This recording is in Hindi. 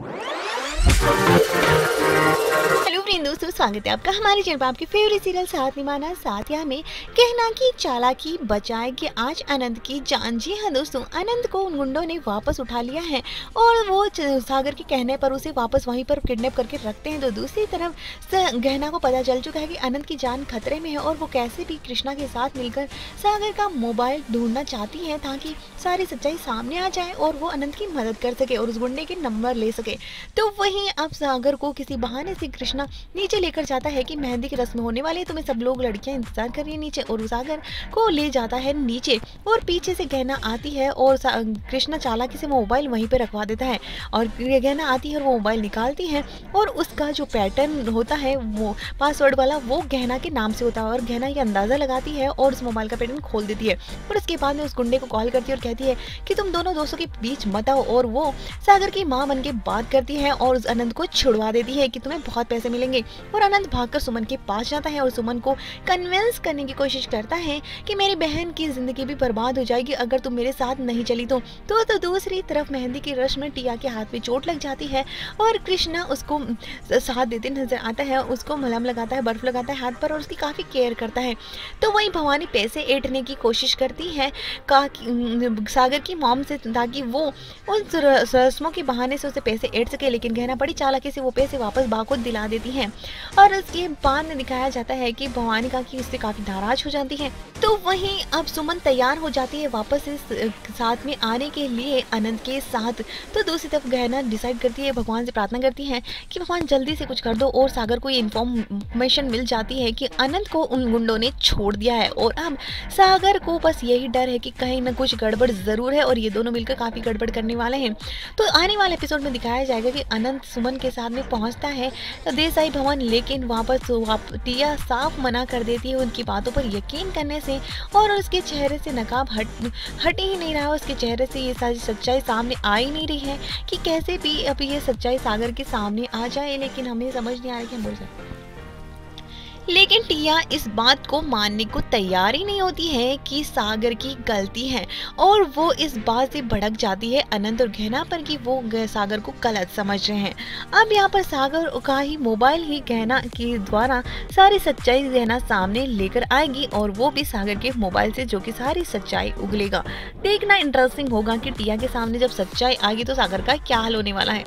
Thank you. फ्रेंड दोस्तों स्वागत है आपका हमारे चैनल पर। आपके फेवरेट सीरियल साथ निभाना साथिया में कहना की चालाकी बचाए कि आज आनंद की जान। जी हाँ दोस्तों, आनंद को उन गुंडों ने वापस उठा लिया है और वो सागर के कहने पर उसे वापस वहीं पर किडनैप करके रखते हैं। तो दूसरी तरफ़ गहना को पता चल चुका है कि आनंद की जान खतरे में है और वो कैसे भी कृष्णा के साथ मिलकर सागर का मोबाइल ढूंढना चाहती है ताकि सारी सच्चाई सामने आ जाए और वो अनंत की मदद कर सके और उस गुंडे के नंबर ले सके। तो वहीं अब सागर को किसी बहाने से कृष्णा नीचे लेकर जाता है कि मेहंदी की रस्म होने वाली है, तुम्हें सब लोग लड़कियाँ इंतज़ार कर रही है नीचे, और सागर को ले जाता है नीचे, और पीछे से गहना आती है, और कृष्णा चालाकी से मोबाइल वहीं पे रखवा देता है, और गहना आती है और वो मोबाइल निकालती है, और उसका जो पैटर्न होता है, वो पासवर्ड वाला, वो गहना के नाम से होता है, और गहना ये अंदाज़ा लगाती है, और उस मोबाइल का पैटर्न खोल देती है, और उसके बाद में उस गुंडे को कॉल करती है और कहती है कि तुम दोनों दोस्तों के बीच मत आओ, और वो सागर की माँ बन के बात करती है, और उस अनंत को छुड़वा देती है कि तुम्हें बहुत पैसे मिलेंगे और अनंत भागकर सुमन के पास जाता है और सुमन को कन्विंस करने की कोशिश करता है कि मेरी बहन की ज़िंदगी भी बर्बाद हो जाएगी अगर तुम मेरे साथ नहीं चली तो। तो, तो दूसरी तरफ़ मेहंदी की रश में टिया के हाथ में चोट लग जाती है और कृष्णा उसको साथ देते नज़र आता है उसको मलम लगाता है बर्फ़ लगाता है हाथ पर और उसकी काफ़ी केयर करता है। तो वहीं भवानी पैसे ऐटने की कोशिश करती है का सागर की मॉम से ताकि वो उन रस्मों के बहाने से उसे पैसे ऐट सके लेकिन गहना बड़ी चालाकी से वो पैसे वापस बाको दिला देती है। और उसके बाद में दिखाया जाता है कि भवानी का की उससे काफ़ी नाराज़ हो जाती है। तो वहीं अब सुमन तैयार हो जाती है वापस इस साथ में आने के लिए अनंत के साथ। तो दूसरी तरफ़ गहना डिसाइड करती है, भगवान से प्रार्थना करती है कि भगवान जल्दी से कुछ कर दो और सागर को ये इन्फॉर्मेशन मिल जाती है कि अनंत को उन गुंडों ने छोड़ दिया है। और अब सागर को बस यही डर है कि कहीं ना कुछ गड़बड़ ज़रूर है और ये दोनों मिलकर काफ़ी गड़बड़ करने वाले हैं। तो आने वाले एपिसोड में दिखाया जाएगा कि अनंत सुमन के साथ में पहुँचता है। तो देसाई भवन, लेकिन वहाँ पर टिया साफ़ मना कर देती है उनकी बातों पर यकीन करने से, और उसके चेहरे से नकाब हट हट ही नहीं रहा, उसके चेहरे से ये सारी सच्चाई सामने आ ही नहीं रही है, कि कैसे भी अब ये सच्चाई सागर के सामने आ जाए, लेकिन हमें समझ नहीं आ रही कि हम बोल सकते लेकिन टिया इस बात को मानने को तैयार ही नहीं होती है कि सागर की गलती है और वो इस बात से भड़क जाती है अनंत और गहना पर कि वो सागर को गलत समझ रहे हैं। अब यहाँ पर सागर का ही मोबाइल ही गहना के द्वारा सारी सच्चाई गहना सामने लेकर आएगी और वो भी सागर के मोबाइल से जो कि सारी सच्चाई उगलेगा। देखना इंटरेस्टिंग होगा कि टिया के सामने जब सच्चाई आएगी तो सागर का क्या हाल होने वाला है।